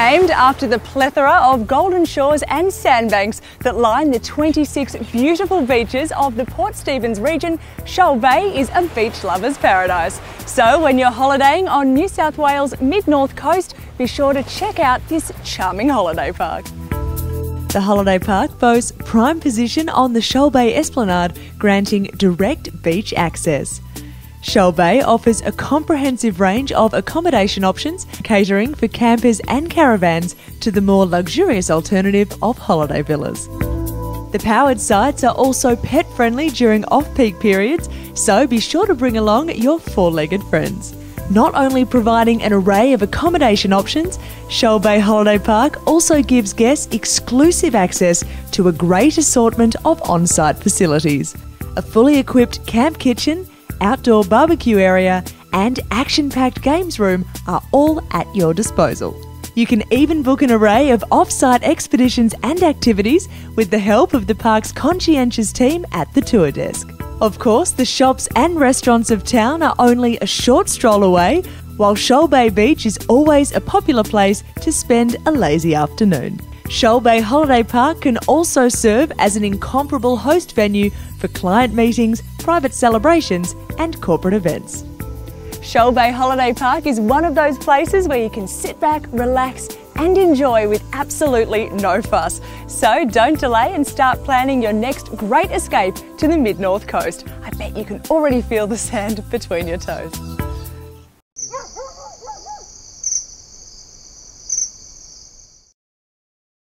named after the plethora of golden shores and sandbanks that line the 26 beautiful beaches of the Port Stephens region, Shoal Bay is a beach lover's paradise. So when you're holidaying on New South Wales mid-north coast, be sure to check out this charming holiday park. The holiday park boasts prime position on the Shoal Bay Esplanade, granting direct beach access. Shoal Bay offers a comprehensive range of accommodation options, catering for campers and caravans to the more luxurious alternative of holiday villas. The powered sites are also pet friendly during off peak periods, so be sure to bring along your four legged friends. Not only providing an array of accommodation options, Shoal Bay Holiday Park also gives guests exclusive access to a great assortment of on site facilities. A fully equipped camp kitchen, outdoor barbecue area, and action packed games room are all at your disposal. You can even book an array of off site expeditions and activities with the help of the park's conscientious team at the tour desk. Of course, the shops and restaurants of town are only a short stroll away, while Shoal Bay Beach is always a popular place to spend a lazy afternoon. Shoal Bay Holiday Park can also serve as an incomparable host venue for client meetings, private celebrations, and corporate events. Shoal Bay Holiday Park is one of those places where you can sit back, relax, and enjoy with absolutely no fuss. So don't delay and start planning your next great escape to the mid north coast. I bet you can already feel the sand between your toes.